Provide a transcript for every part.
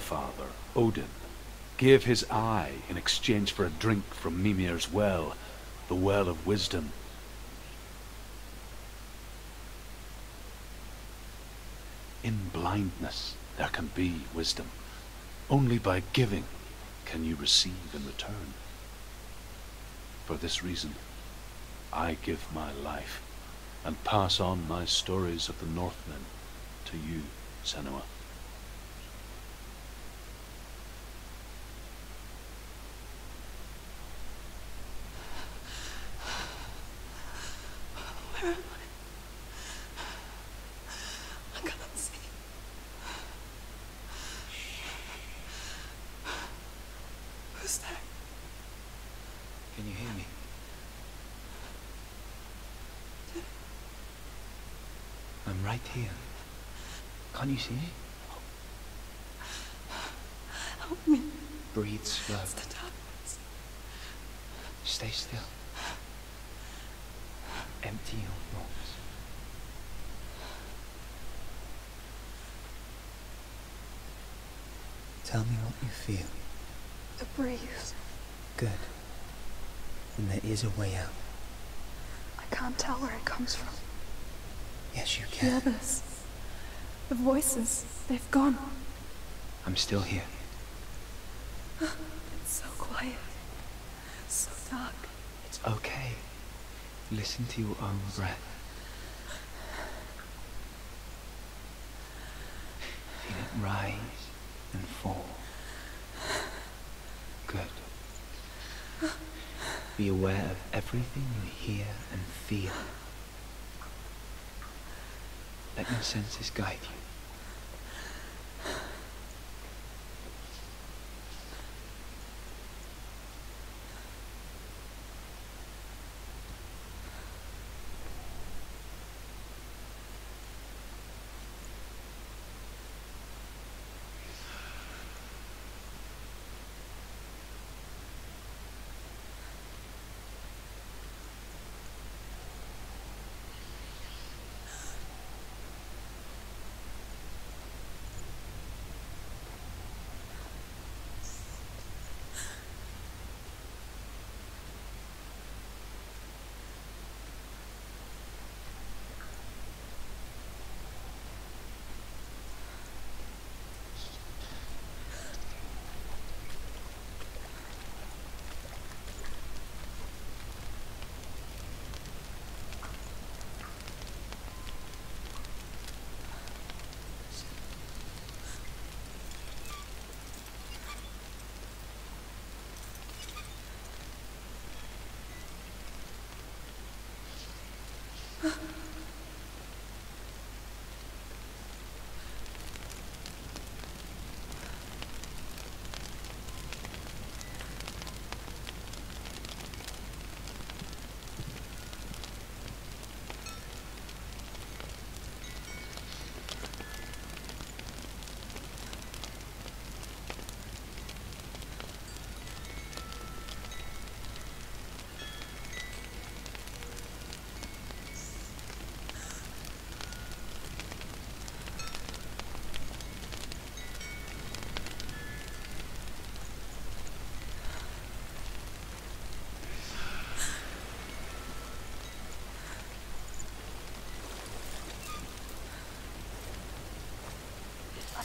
Allfather, Odin, gave his eye in exchange for a drink from Mimir's well, the Well of Wisdom. In blindness there can be wisdom. Only by giving can you receive in return. For this reason, I give my life and pass on my stories of the Northmen to you, Senua. Where am I? I can't see. Can you hear me? I'm right here. Can't you see me? Help me. Breathe slow. It's the darkness. Stay still. Empty your thoughts. Tell me what you feel. The breeze. Good. And there is a way out. I can't tell where it comes from. Yes, you can. The others. The voices. They've gone. I'm still here. It's so quiet. So dark. It's okay. Listen to your own breath. Feel it rise and fall. Good. Be aware of everything you hear and feel. Let your senses guide you.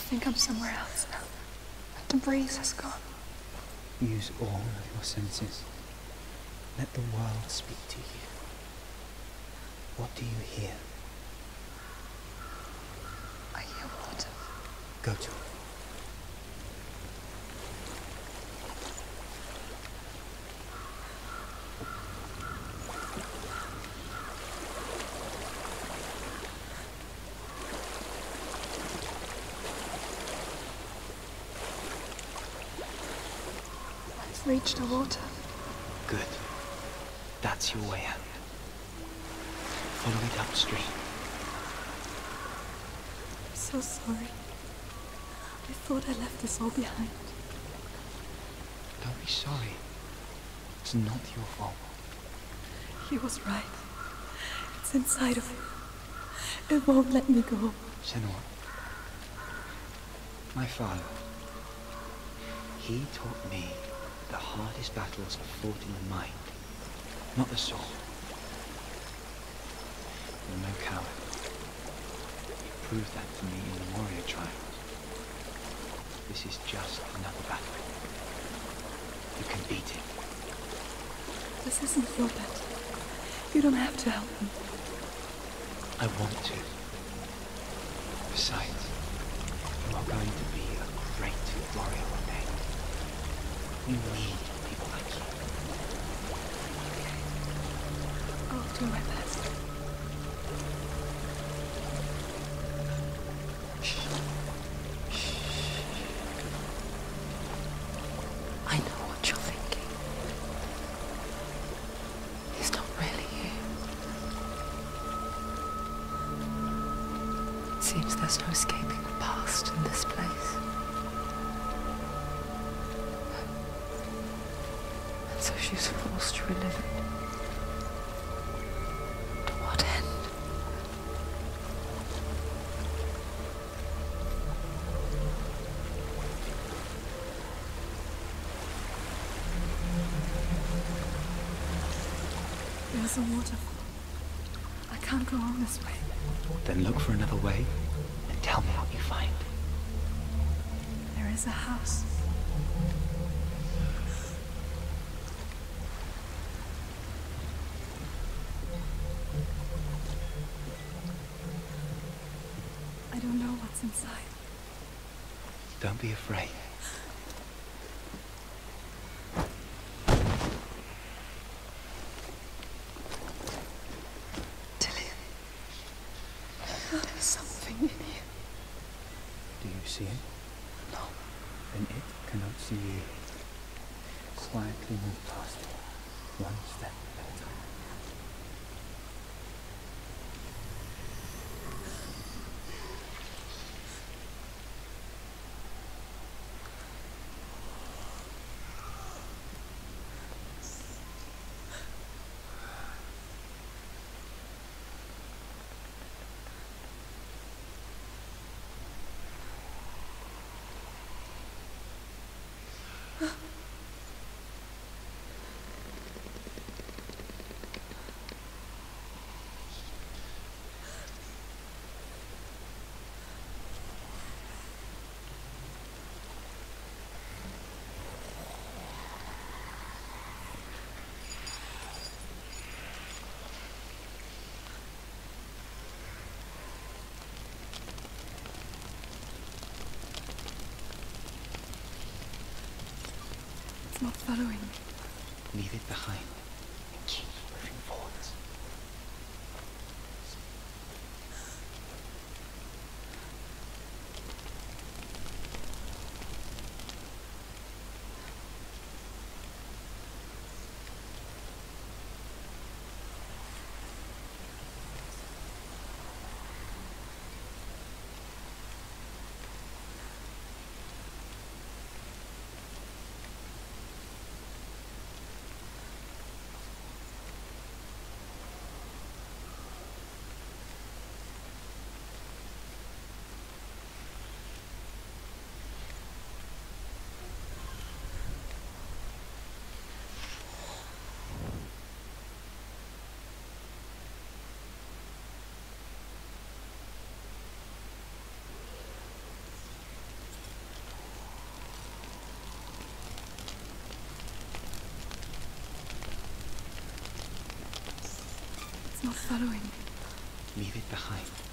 Think I'm somewhere else now. The breeze has gone. Use all of your senses. Let the world speak to you. What do you hear? I hear water. Go to it. I've the water. Good. That's your way out. Follow it upstream. I'm so sorry. I thought I left this all behind. Don't be sorry. It's not your fault. He was right. It's inside of me. It won't let me go. Senua. My father, he taught me the hardest battles are fought in the mind, not the sword. You're no coward. You proved that to me in the warrior trials. This is just another battle. You can beat it. This isn't your battle. You don't have to help me. I want to. Besides, you are going to be a great warrior one day. We need people like you. I'll do my best. There's a waterfall. I can't go on this way. Then look for another way and tell me what you find. There is a house. I don't know what's inside. Don't be afraid. Tilly. There's something in here. Do you see it? No. Then it cannot see you. Quietly move past it, one step at a time. It's not following me. Leave it behind following me. Leave it behind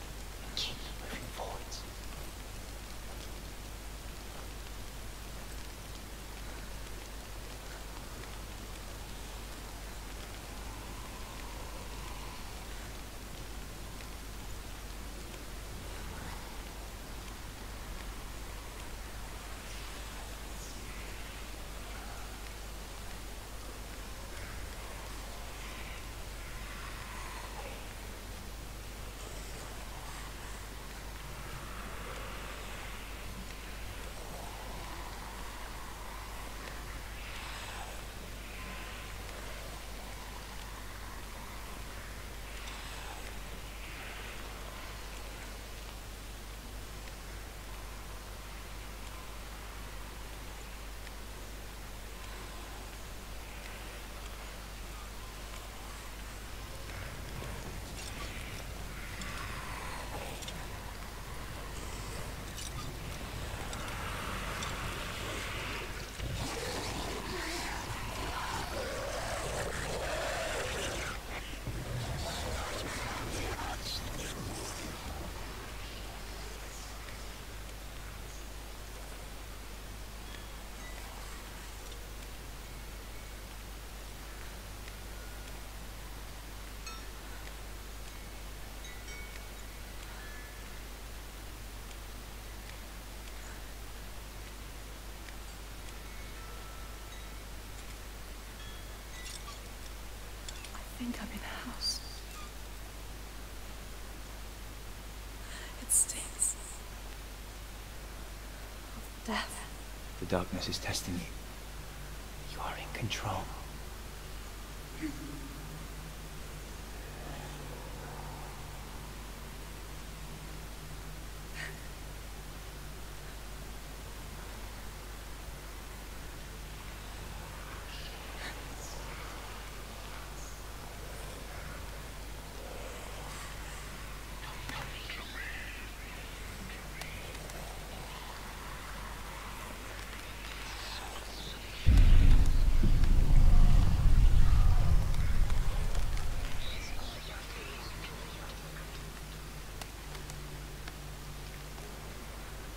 I'm in a house. It stinks. Of death. The darkness is testing you. You are in control.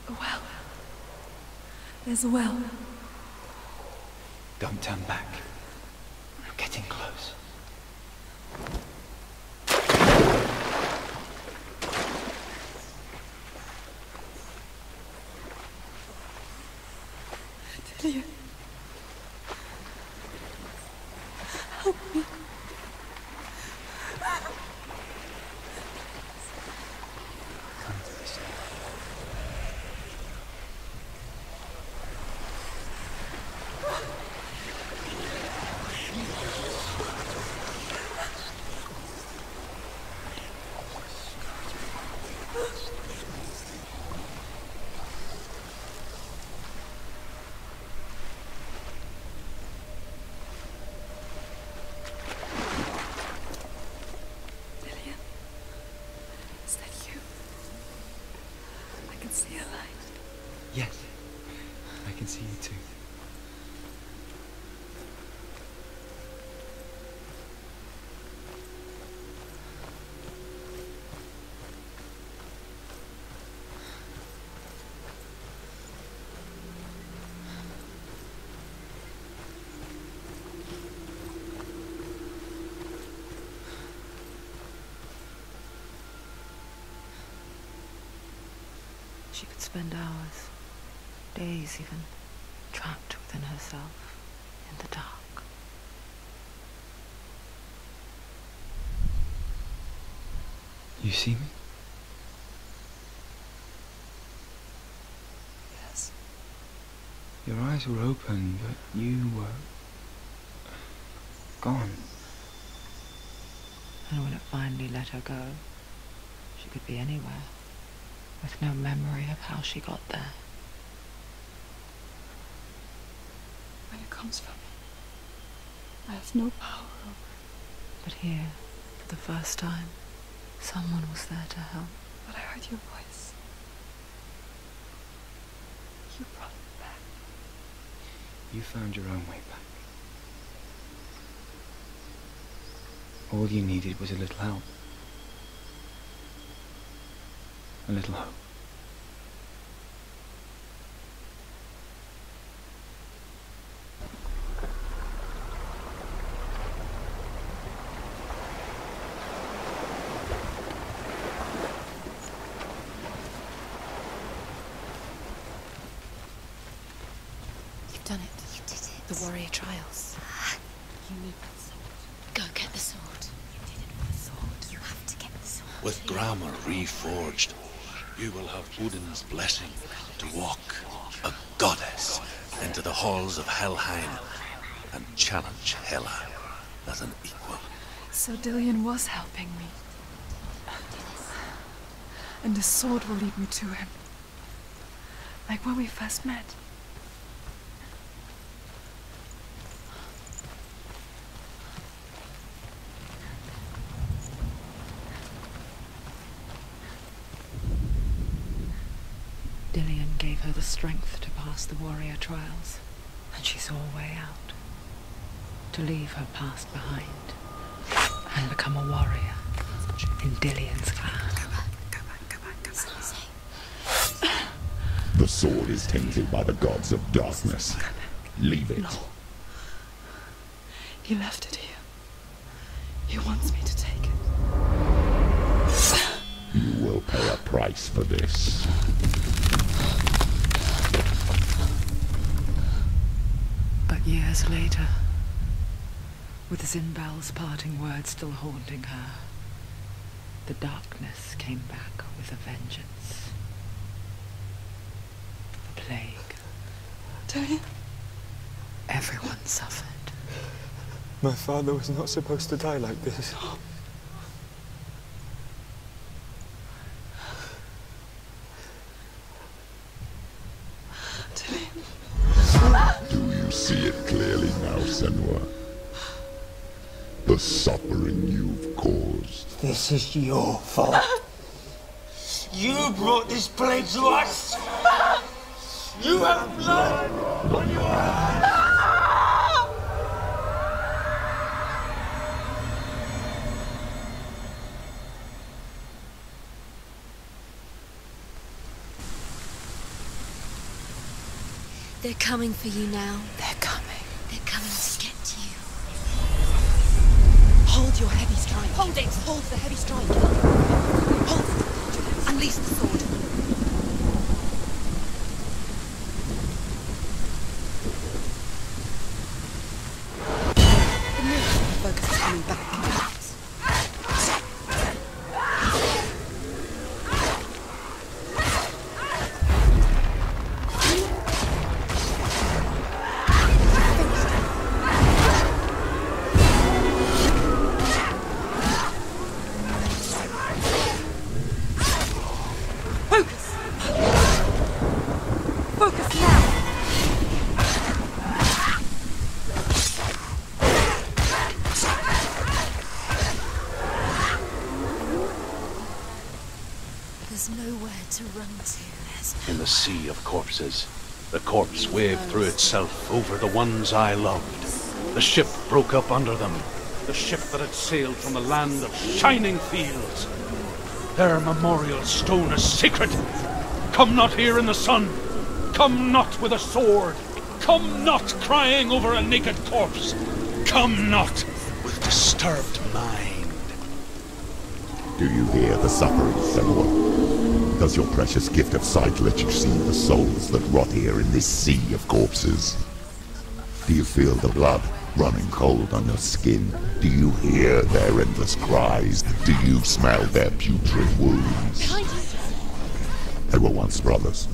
A well. There's a well. Don't turn back. Yes. I can see you too. She could spend hours, days even, trapped within herself, in the dark. You see me? Yes. Your eyes were open, but you were gone. And when it finally let her go, she could be anywhere, with no memory of how she got there. When it comes from me, I have no power over it. But here, for the first time, someone was there to help. But I heard your voice. You brought me back. You found your own way back. All you needed was a little help. A little hope. You've done it. You did it. The warrior trials. You need the sword. Go get the sword. You did it with the sword. You have to get the sword. With Gramr reforged, you will have Odin's blessing to walk, a goddess, into the halls of Helheim and challenge Hela as an equal. So Dillion was helping me. And the sword will lead me to him. Like when we first met. Dillion gave her the strength to pass the warrior trials, and she saw a way out. To leave her past behind and become a warrior in Dillion's clan. It's not safe. The sword is tainted by the gods of darkness. Leave it. No. He left it here. He wants me to take it. You will pay a price for this. Years later, With Zynbel's parting words still haunting her, the darkness came back with a vengeance. The plague. Dillion? Everyone suffered. My father was not supposed to die like this. Oh, This is your fault. You brought this plague to us. You have blood on your hands. They're coming for you now. They're coming. Hold your heavy strike. Hold it. Hold the heavy strike. Hold it. Unleash the sword. In the sea of corpses, the corpse waved through itself over the ones I loved. The ship broke up under them. The ship that had sailed from the land of shining fields. Their memorial stone is sacred. Come not here in the sun. Come not with a sword. Come not crying over a naked corpse. Come not with disturbed mind. Do you hear the suffering, Senua? Does your precious gift of sight let you see the souls that rot here in this sea of corpses? Do you feel the blood running cold on your skin? Do you hear their endless cries? Do you smell their putrid wounds? They were once brothers,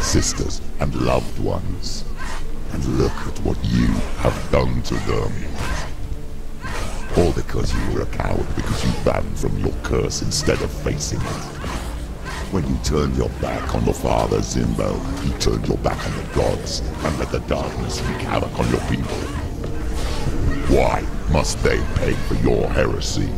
sisters, and loved ones. And look at what you have done to them. All because you were a coward because you ran from your curse instead of facing it. When you turned your back on the father Zynbel, you turned your back on the gods and let the darkness wreak havoc on your people. Why must they pay for your heresy?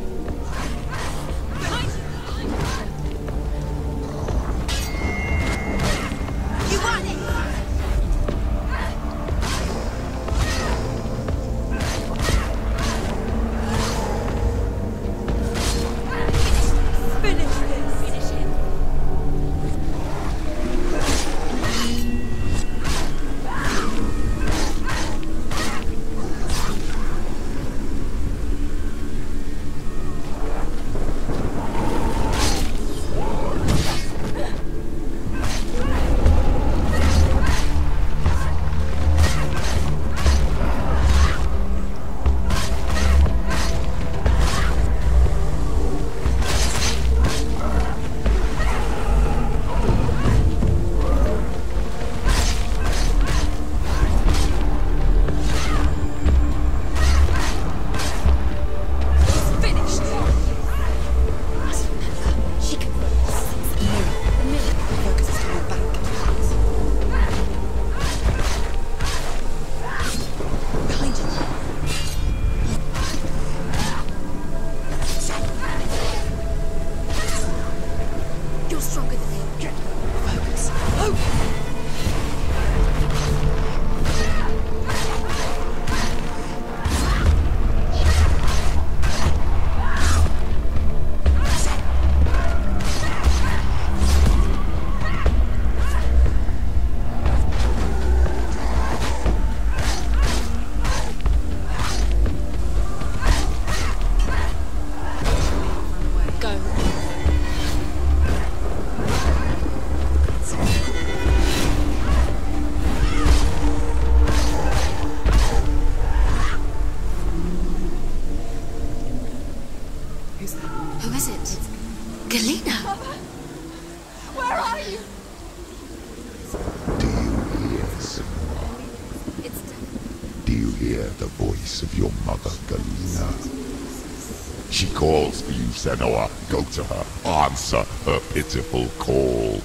Calls for you, Senua. Go to her. Answer her pitiful call.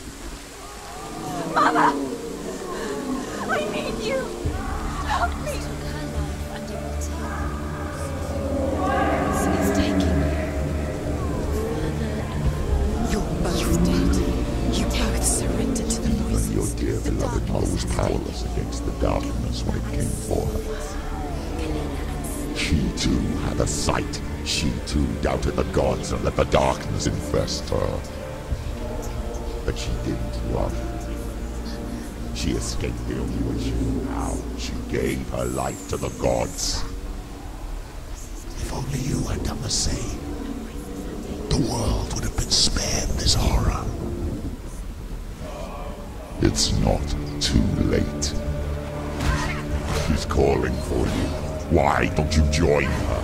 Mother! I need you! Help me! It's taking You're both dead. You both surrendered to the Even voices. your dear beloved mother was powerless against the darkness when it came for her. She too had a sight. She too doubted the gods and let the darkness infest her. But she didn't run. She escaped the only way she knew how. She gave her life to the gods. If only you had done the same, the world would have been spared this horror. It's not too late. She's calling for you. Why don't you join her?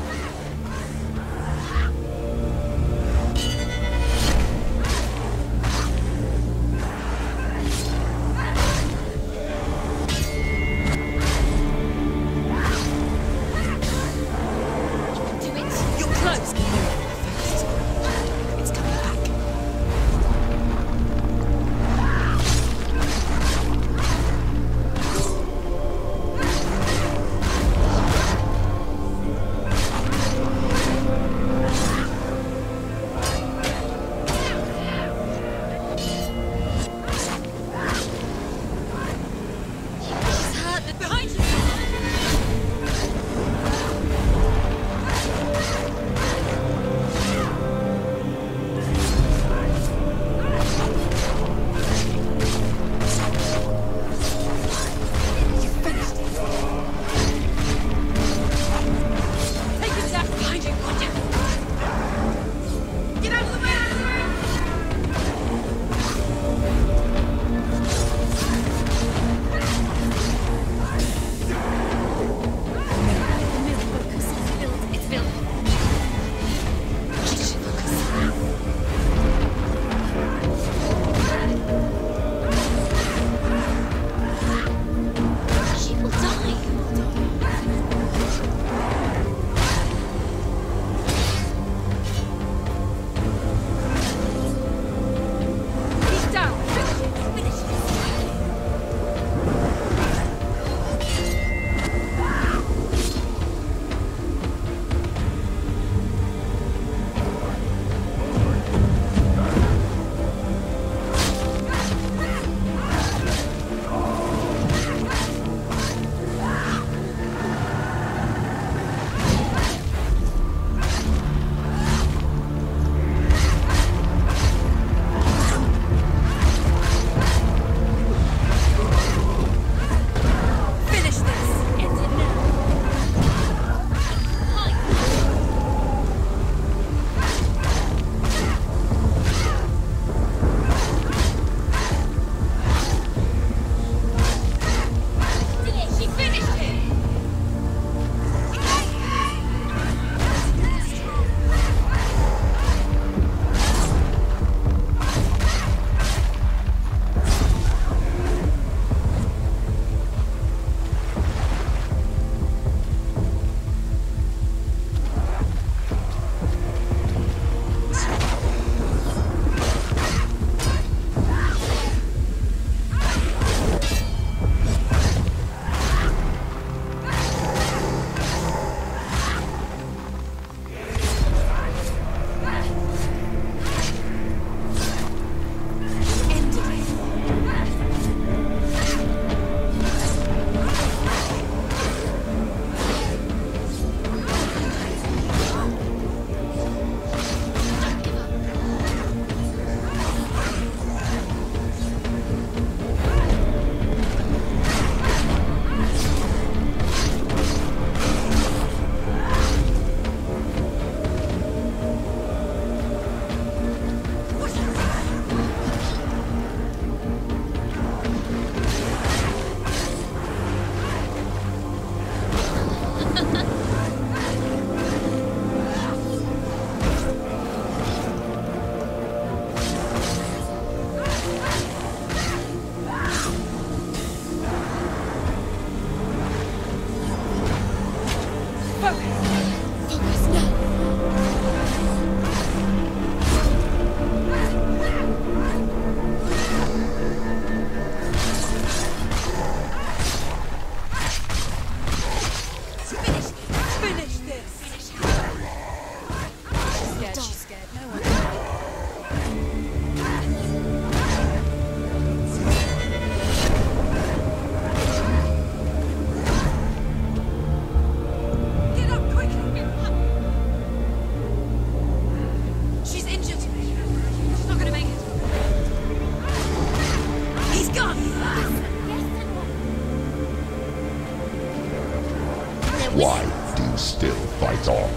Why do you still fight on?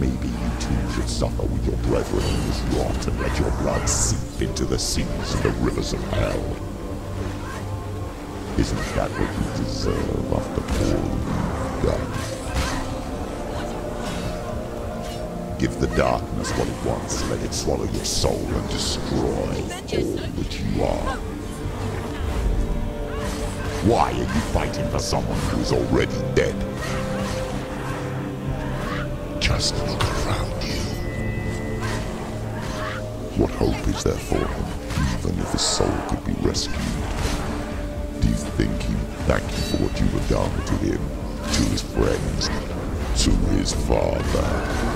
Maybe you too should suffer with your brethren in this rot and let your blood seep into the seas and the rivers of hell. Isn't that what you deserve after all you've done? Give the darkness what it wants, let it swallow your soul and destroy all that you are. Why are you fighting for someone who is already dead? Just look around you. What hope is there for him, even if his soul could be rescued? Do you think he would thank you for what you have done to him, to his friends, to his father?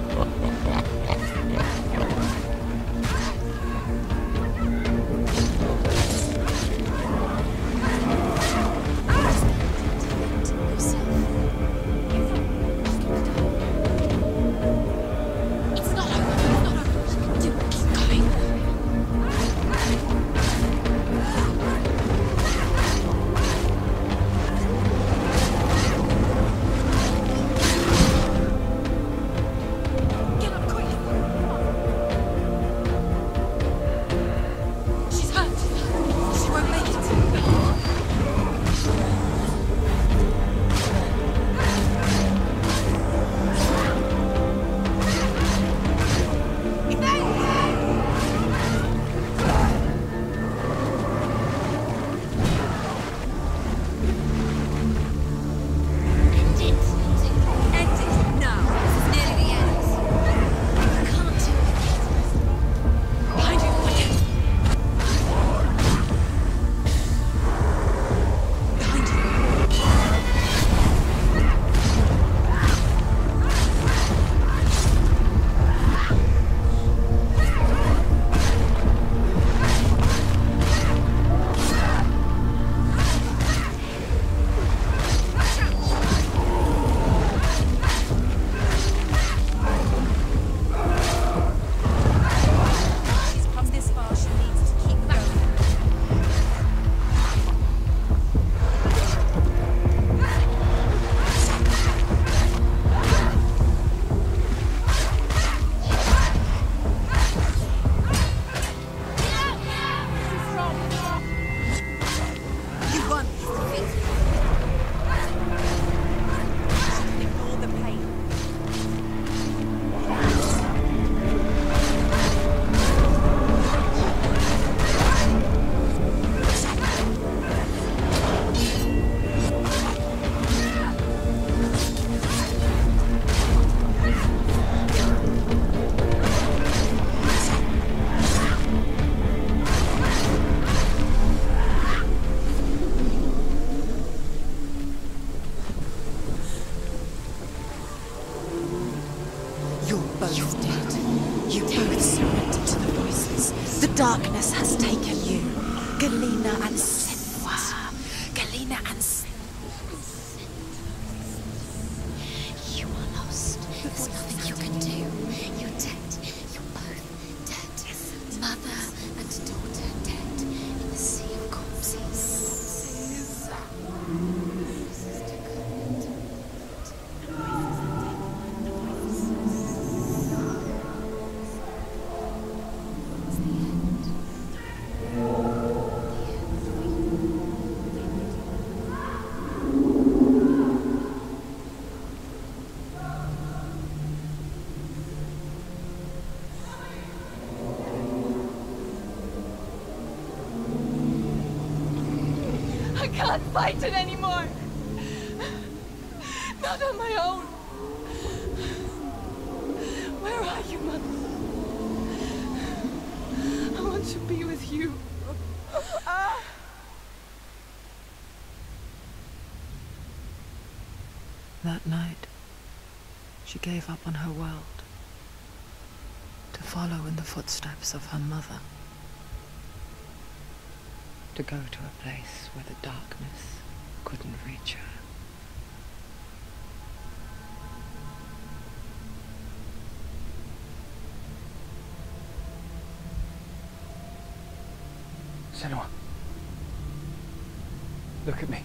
can't fight it anymore. Not on my own. Where are you, Mother? I want to be with you. Ah. That night, she gave up on her world to follow in the footsteps of her mother, to go to a place where the darkness couldn't reach her. Senua. Look at me.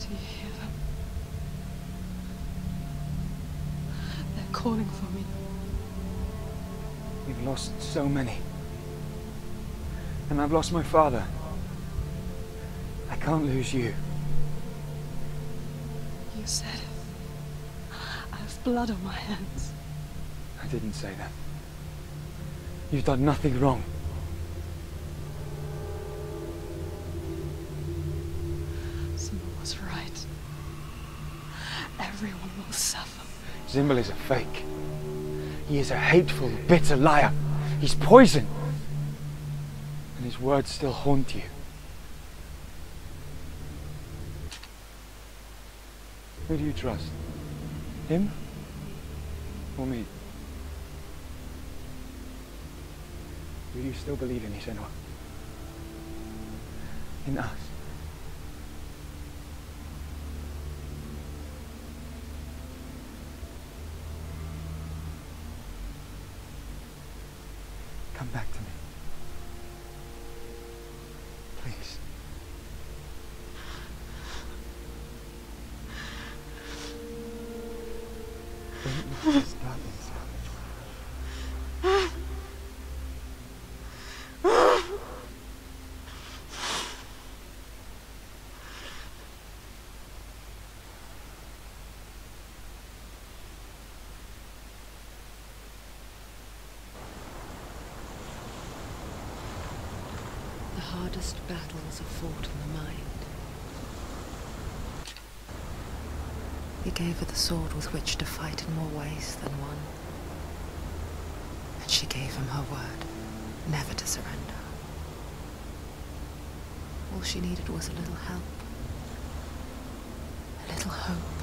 Do you hear them? They're calling for me. We've lost so many. And I've lost my father. I can't lose you. You said it. I have blood on my hands. I didn't say that. You've done nothing wrong. Zynbel was right. Everyone will suffer. Zynbel is a fake. He is a hateful, bitter liar. He's poison. His words still haunt you. Who do you trust? Him? Or me? Do you still believe in Isenwa? In us? Come back to me. Please. Don't let this darkness The hardest battles are fought in the mind. He gave her the sword with which to fight in more ways than one. And she gave him her word, never to surrender. All she needed was a little help. A little hope.